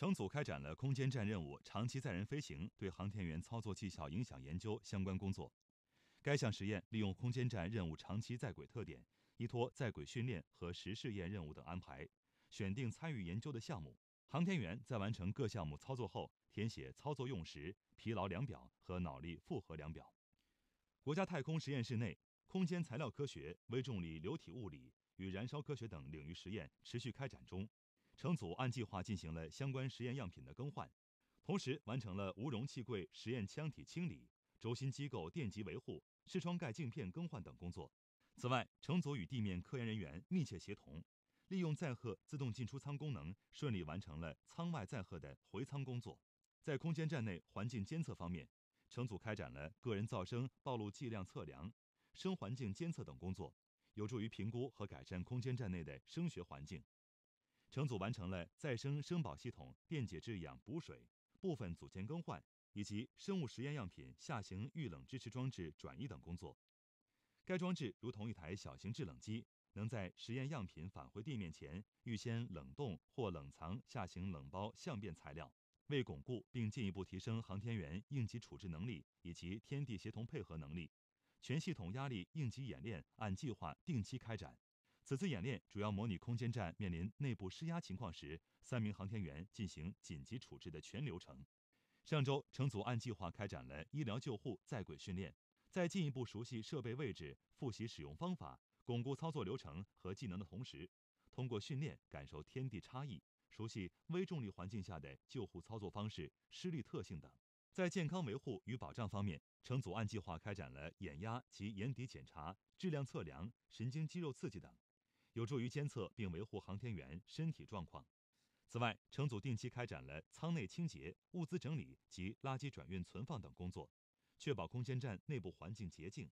乘组开展了空间站任务长期载人飞行对航天员操作绩效影响研究相关工作。该项实验利用空间站任务长期在轨特点，依托在轨训练和实试验任务等安排，选定参与研究的项目。航天员在完成各项目操作后，填写操作用时、疲劳量表和脑力负荷量表。国家太空实验室内，空间材料科学、微重力流体物理与燃烧科学等领域实验持续开展中。乘组按计划进行了相关实验样品的更换，同时完成了无容器柜实验腔体清理、轴心机构电极维护、视窗盖镜片更换等工作。此外，乘组与地面科研人员密切协同，利用载荷自动进出舱功能，顺利完成了舱外载荷的回舱工作。在空间站内环境监测方面，乘组开展了个人噪声暴露计量测量、声环境监测等工作，有助于评估和改善空间站内的声学环境。乘组完成了再生生保系统电解质氧补水部分组件更换以及生物实验样品下行遇冷支持装置转移等工作。该装置如同一台小型制冷机，能在实验样品返回地面前预先冷冻或冷藏下行冷包相变材料，为巩固并进一步提升航天员应急处置能力以及天地协同配合能力，全系统压力应急演练按计划定期开展。此次演练主要模拟空间站面临内部失压情况时，三名航天员进行紧急处置的全流程。上周，乘组按计划开展了医疗救护在轨训练，在进一步熟悉设备位置、复习使用方法、巩固操作流程和技能的同时，通过训练感受天地差异，熟悉微重力环境下的救护操作方式、施力特性等。在健康维护与保障方面，乘组按计划开展了眼压及眼底检查、质量测量、神经肌肉刺激等。有助于监测并维护航天员身体状况。此外，乘组定期开展了舱内清洁、物资整理及垃圾转运存放等工作，确保空间站内部环境洁净，